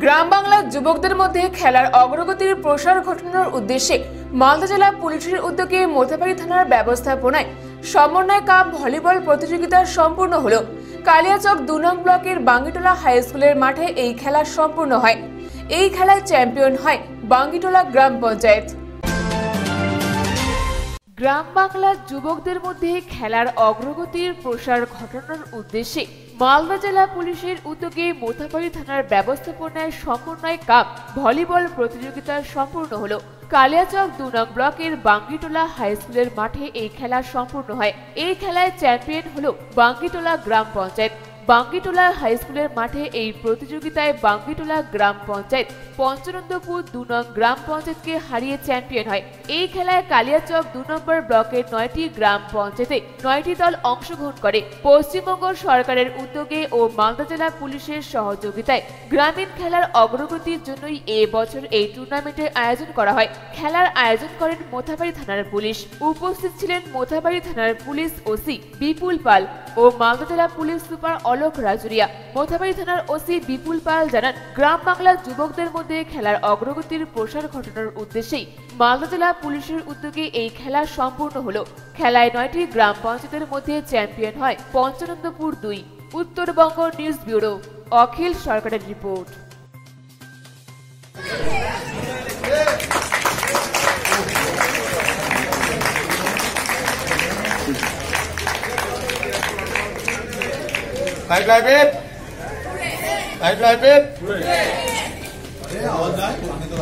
গ্রাম বাংলার যুবকদের মধ্যে খেলার অগ্রগতির প্রসার ঘটানোর উদ্দেশ্যে মালদা জেলা পুলিশের উদ্যোগে মোথাবাড়ি থানার ব্যবস্থাপনায় সমন্বয় কাপ ভলিবল প্রতিযোগিতা সম্পূর্ণ হল। কালিয়াচক দু নং ব্লকের বাঙ্গিটোলা হাই স্কুলের মাঠে এই খেলা সম্পূর্ণ হয়। এই খেলায় চ্যাম্পিয়ন হয় বাঙ্গিটোলা গ্রাম পঞ্চায়েত। গ্রাম বাংলার যুবকদের মধ্যে খেলার অগ্রগতির প্রসার ঘটানোর উদ্দেশ্যে মালদা জেলা পুলিশের উদ্যোগে মোথাবাড়ি থানার ব্যবস্থাপনায় সমন্বয় কাপ ভলিবল প্রতিযোগিতা সম্পূর্ণ হলো। কালিয়াচক দু নং ব্লকের বাঙ্গিটোলা হাইস্কুলের মাঠে এই খেলা সম্পূর্ণ হয়। এই খেলায় চ্যাম্পিয়ন হলো বাঙ্গিটোলা গ্রাম পঞ্চায়েত। বাঙ্গিটোলা হাই স্কুলের মাঠে এই প্রতিযোগিতায় বাঙ্গিটোলা গ্রাম পঞ্চায়েত পঞ্চানন্দপুর দু নং গ্রাম পঞ্চায়েতকে হারিয়ে চ্যাম্পিয়ন হয়। এই খেলায় কালিয়াচক দু নম্বর ব্লকের নয়টি গ্রাম পঞ্চায়েতে নয়টি দল অংশগ্রহণ করে। পশ্চিমবঙ্গ সরকারের উদ্যোগে ও মালদা জেলা পুলিশের সহযোগিতায় গ্রামীণ খেলার অগ্রগতির জন্যই বছর এই টুর্নামেন্টের আয়োজন করা হয়। খেলার আয়োজন করেন মোথাবাড়ি থানার পুলিশ। উপস্থিত ছিলেন মোথাবাড়ি থানার পুলিশ ওসি বিপুল পাল ও মালদা জেলা পুলিশ সুপার অলোক রাজুরিয়া। মোথাবাড়ি থানার ওসি বিপুল পাল জানান, গ্রাম বাংলার যুবকদের মধ্যে খেলার অগ্রগতির প্রসার ঘটানোর উদ্দেশ্যেই মালদা জেলা পুলিশের উদ্যোগে এই খেলা সম্পূর্ণ হল। খেলায় নয়টি গ্রাম পঞ্চায়েতের মধ্যে চ্যাম্পিয়ন হয় পঞ্চানন্দপুর দুই। উত্তরবঙ্গ নিউজ ব্যুরো, অখিল সরকারের report. Bạch lại bếp Bạch lại bếp Bạch lại bếp